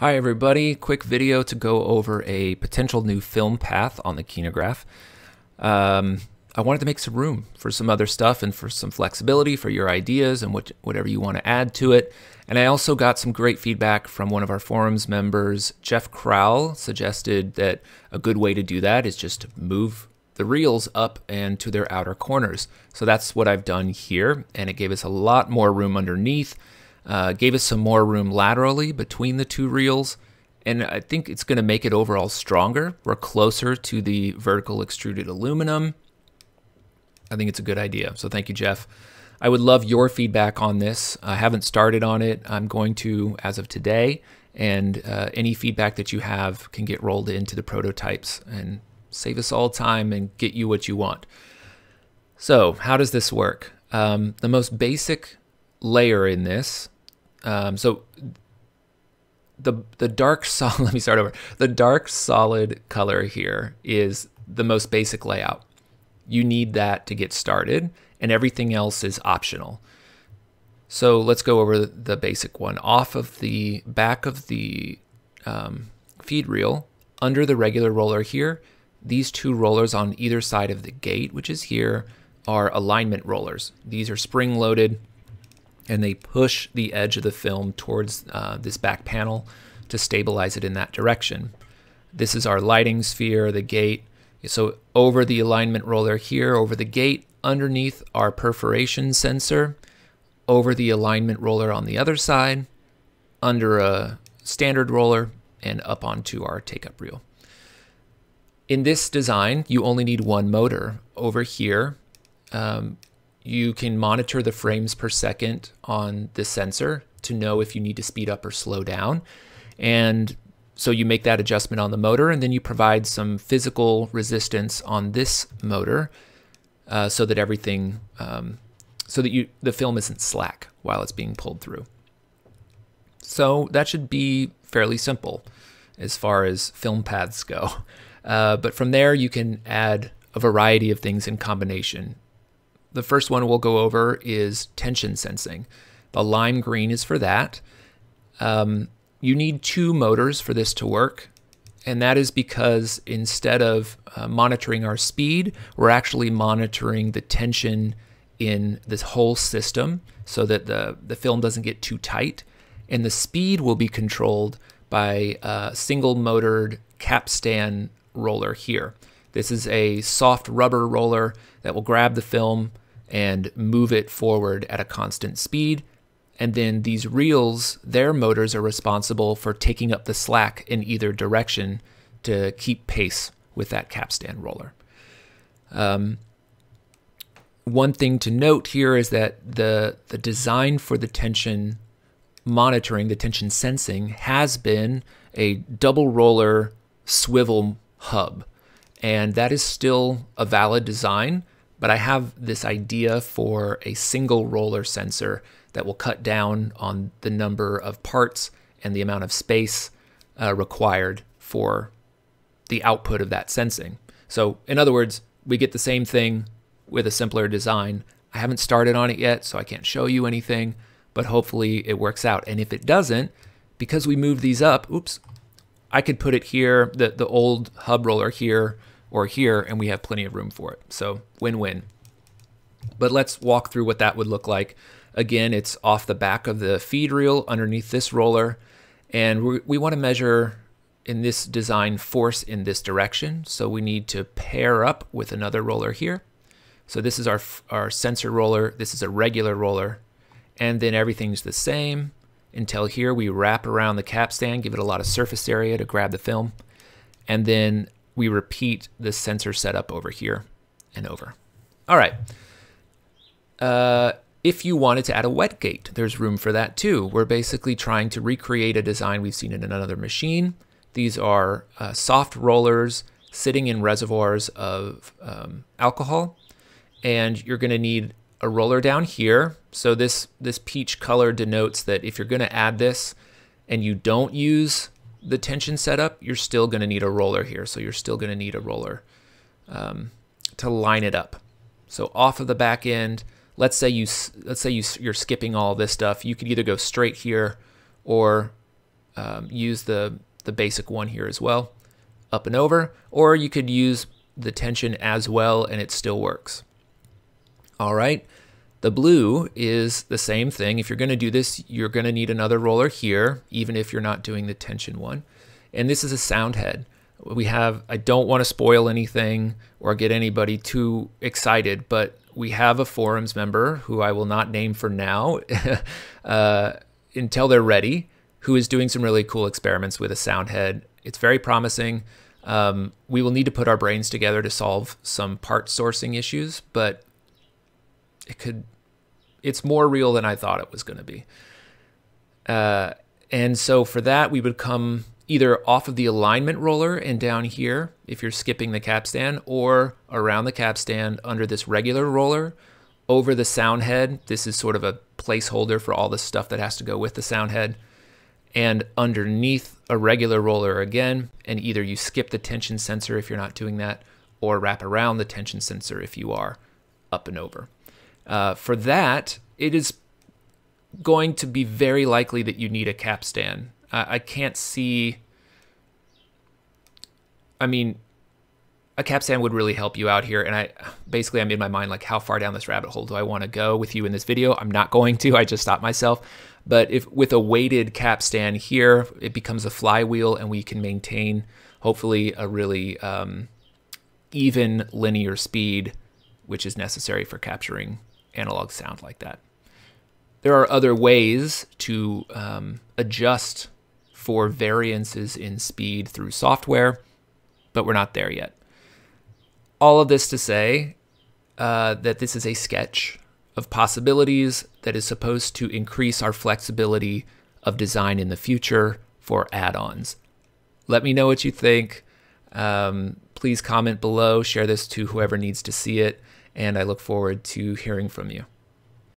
Hi everybody, quick video to go over a potential new film path on the Kinograph. Um, I wanted to make some room for some other stuff and for some flexibility for your ideas and what, whatever you want to add to it. And I also got some great feedback from one of our forums members, Jeff Crowell, suggested that a good way to do that is just to move the reels up and to their outer corners. So that's what I've done here, and it gave us a lot more room underneath uh, gave us some more room laterally between the two reels, and I think it's going to make it overall stronger. We're closer to the vertical extruded aluminum. I think it's a good idea. So thank you, Jeff. I would love your feedback on this. I haven't started on it. I'm going to as of today, and uh, any feedback that you have can get rolled into the prototypes and save us all time and get you what you want. So how does this work? Um, the most basic layer in this um, so the the dark solid. Let me start over. The dark solid color here is the most basic layout. You need that to get started, and everything else is optional. So let's go over the basic one. Off of the back of the um, feed reel, under the regular roller here, these two rollers on either side of the gate, which is here, are alignment rollers. These are spring loaded and they push the edge of the film towards uh, this back panel to stabilize it in that direction. This is our lighting sphere, the gate. So over the alignment roller here, over the gate, underneath our perforation sensor, over the alignment roller on the other side, under a standard roller, and up onto our take-up reel. In this design, you only need one motor. Over here, um, you can monitor the frames per second on the sensor to know if you need to speed up or slow down. And so you make that adjustment on the motor and then you provide some physical resistance on this motor uh, so that everything, um, so that you the film isn't slack while it's being pulled through. So that should be fairly simple as far as film paths go. Uh, but from there, you can add a variety of things in combination. The first one we'll go over is tension sensing. The lime green is for that. Um, you need two motors for this to work. And that is because instead of uh, monitoring our speed, we're actually monitoring the tension in this whole system so that the, the film doesn't get too tight. And the speed will be controlled by a single motored capstan roller here. This is a soft rubber roller that will grab the film and move it forward at a constant speed. And then these reels, their motors are responsible for taking up the slack in either direction to keep pace with that capstan roller. Um, one thing to note here is that the, the design for the tension monitoring, the tension sensing, has been a double roller swivel hub. And that is still a valid design, but I have this idea for a single roller sensor that will cut down on the number of parts and the amount of space uh, required for the output of that sensing. So in other words, we get the same thing with a simpler design. I haven't started on it yet, so I can't show you anything, but hopefully it works out. And if it doesn't, because we moved these up, oops, I could put it here, the, the old hub roller here, or here, and we have plenty of room for it. So win-win. But let's walk through what that would look like. Again, it's off the back of the feed reel underneath this roller. And we, we want to measure in this design force in this direction. So we need to pair up with another roller here. So this is our, our sensor roller. This is a regular roller. And then everything's the same until here we wrap around the capstan, give it a lot of surface area to grab the film. And then we repeat the sensor setup over here and over. All right. Uh, if you wanted to add a wet gate, there's room for that too. We're basically trying to recreate a design we've seen in another machine. These are uh, soft rollers sitting in reservoirs of um, alcohol. And you're going to need a roller down here. So this, this peach color denotes that if you're going to add this and you don't use the tension setup, you're still going to need a roller here. So you're still going to need a roller um, to line it up. So off of the back end, let's say you let's say you you're skipping all this stuff. You could either go straight here, or um, use the, the basic one here as well, up and over, or you could use the tension as well and it still works. All right. The blue is the same thing. If you're going to do this, you're going to need another roller here, even if you're not doing the tension one. And this is a sound head. We have, I don't want to spoil anything or get anybody too excited, but we have a forums member who I will not name for now uh, until they're ready, who is doing some really cool experiments with a sound head. It's very promising. Um, we will need to put our brains together to solve some part sourcing issues, but it could it's more real than I thought it was going to be. Uh, and so for that, we would come either off of the alignment roller and down here if you're skipping the capstan, or around the capstan under this regular roller over the sound head. This is sort of a placeholder for all the stuff that has to go with the sound head. And underneath a regular roller again, and either you skip the tension sensor if you're not doing that, or wrap around the tension sensor if you are up and over. Uh, for that, it is going to be very likely that you need a capstan. Uh, I can't see. I mean, a capstan would really help you out here. And I basically, I'm in my mind like, how far down this rabbit hole do I want to go with you in this video? I'm not going to. I just stopped myself. But if with a weighted capstan here, it becomes a flywheel, and we can maintain hopefully a really um, even linear speed, which is necessary for capturing analog sound like that. There are other ways to um, adjust for variances in speed through software, but we're not there yet. All of this to say uh, that this is a sketch of possibilities that is supposed to increase our flexibility of design in the future for add-ons. Let me know what you think. Um, please comment below, share this to whoever needs to see it and I look forward to hearing from you.